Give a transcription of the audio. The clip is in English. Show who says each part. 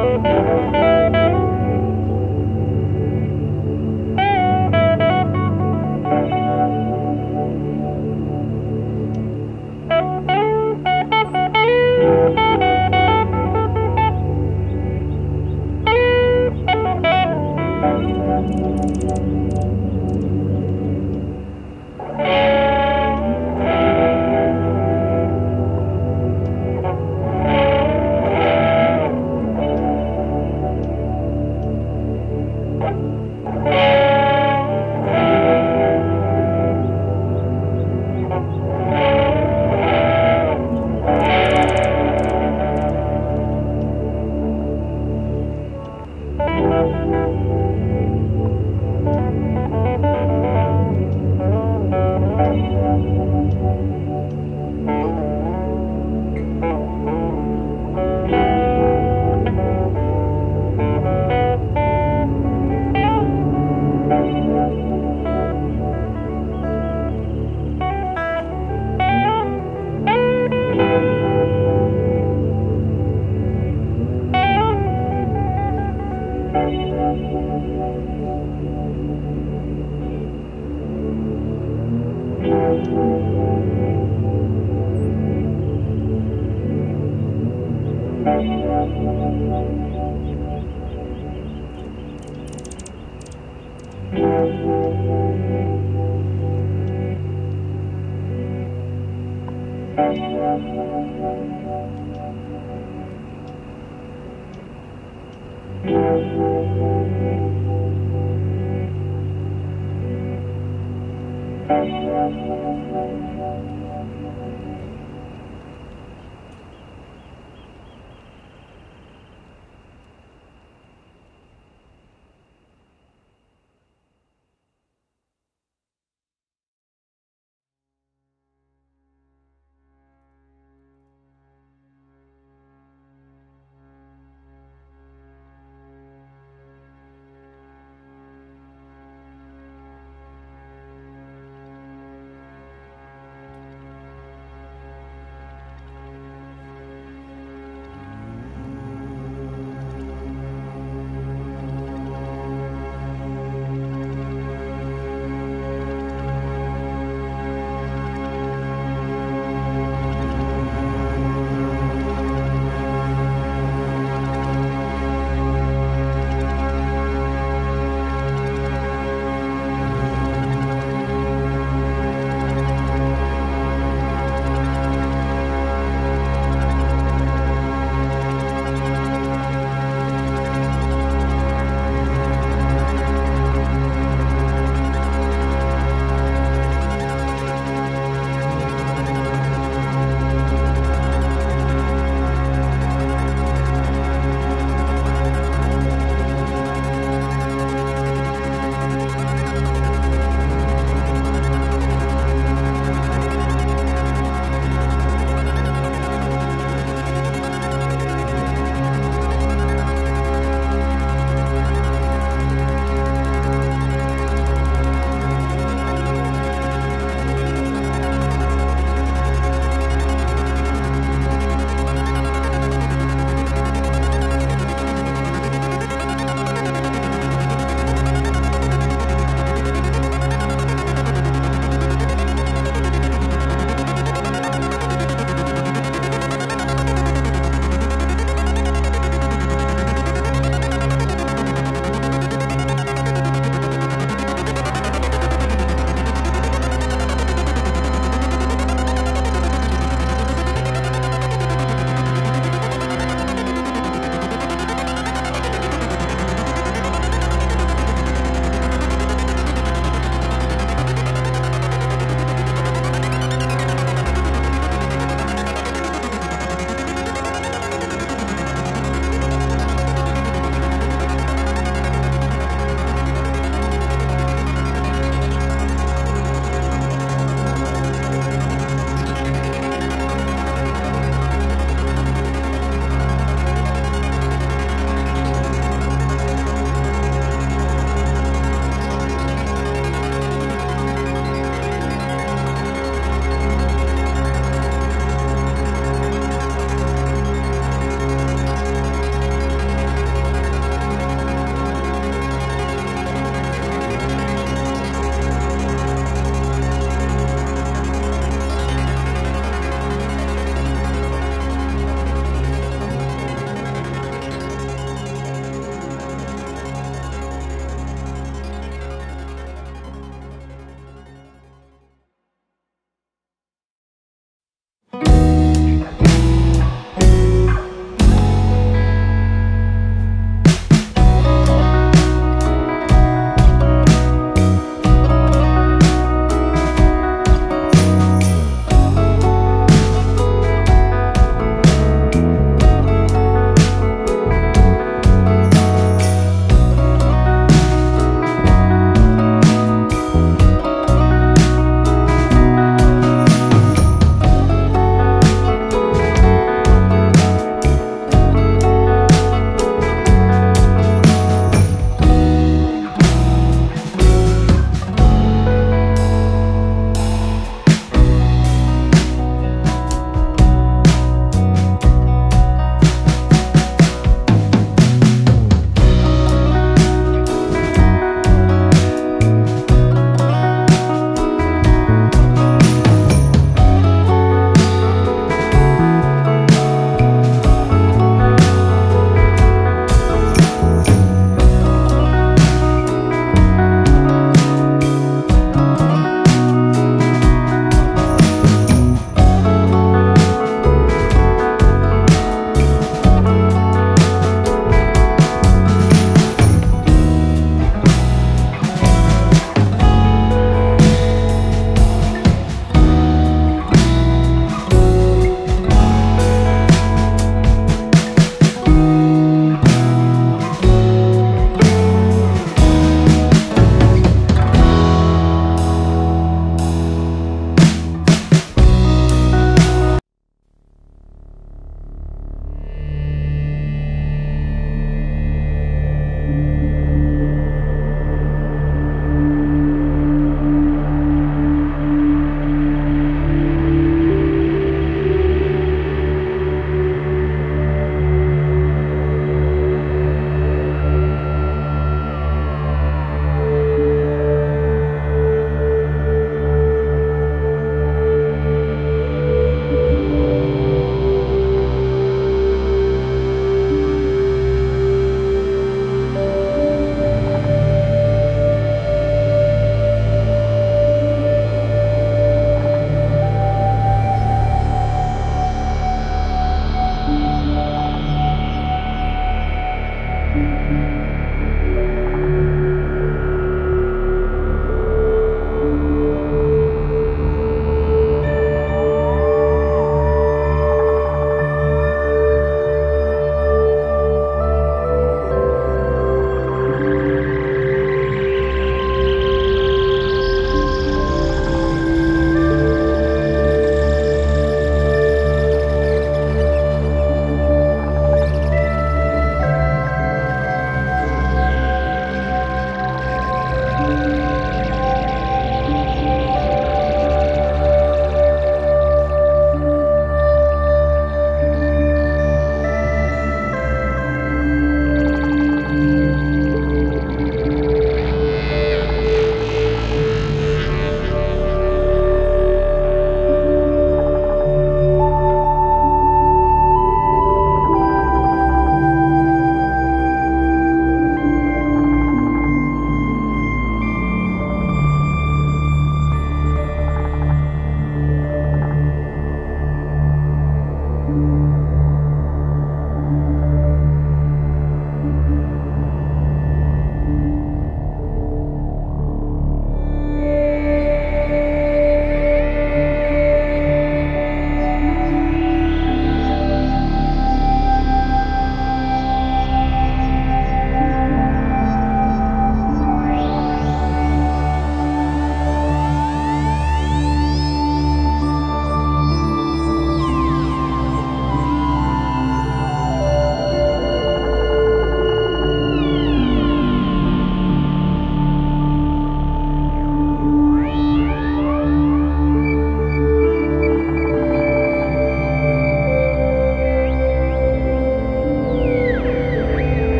Speaker 1: Música Thank you.